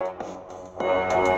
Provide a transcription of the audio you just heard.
Música